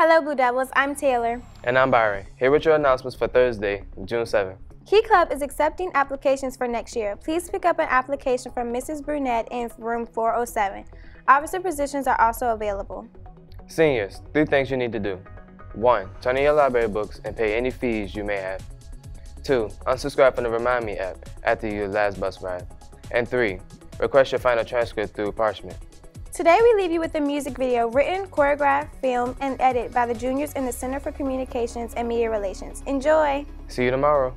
Hello, Blue Devils. I'm Taylor. And I'm Byron. Here with your announcements for Thursday, June 7th. Key Club is accepting applications for next year. Please pick up an application from Mrs. Brunette in room 407. Officer positions are also available. Seniors, three things you need to do. 1. Turn in your library books and pay any fees you may have. 2. Unsubscribe from the Remind Me app after your last bus ride. And 3. Request your final transcript through Parchment. Today we leave you with a music video written, choreographed, filmed, and edited by the juniors in the Center for Communications and Media Relations. Enjoy! See you tomorrow.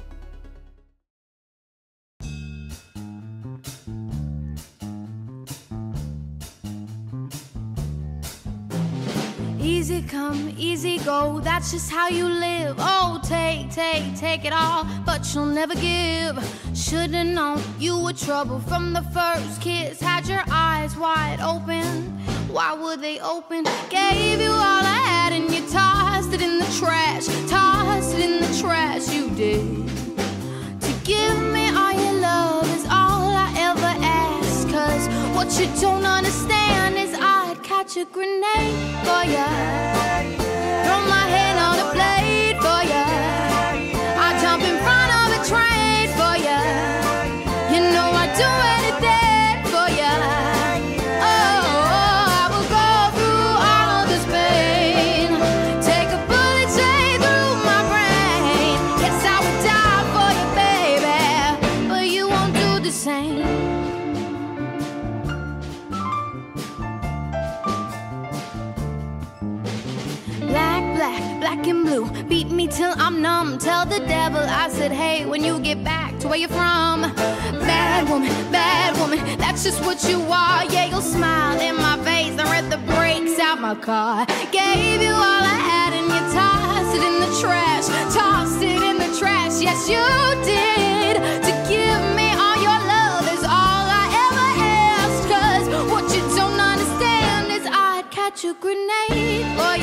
Easy come, easy go, that's just how you live. Oh, take, take, take it all, but you'll never give. Should've known you were trouble from the first kiss. Had your eyes wide open, why were they open? Gave you all I had and you tossed it in the trash. Tossed it in the trash, you did. To give me all your love is all I ever ask. Cause what you don't understand is a grenade for ya. Throw my head on a blade Black, black, and blue. Beat me till I'm numb. Tell the devil I said, hey, when you get back to where you're from. Bad woman, bad woman, that's just what you are. Yeah, you'll smile in my face and rip the brakes out my car. Gave you all I had and you tossed it in the trash. Tossed it in the trash, yes, you did. To give me all your love is all I ever asked. Cause what you don't understand is I'd catch a grenade for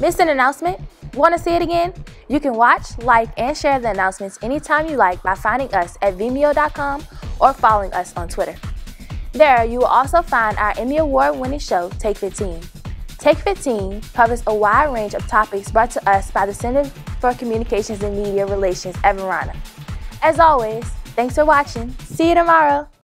Missed an announcement? Want to see it again? You can watch, like, and share the announcements anytime you like by finding us at vimeo.com or following us on Twitter. There, you will also find our Emmy Award winning show, Take 15. Take 15 covers a wide range of topics brought to us by the Center for Communications and Media Relations at Varina. As always, thanks for watching. See you tomorrow.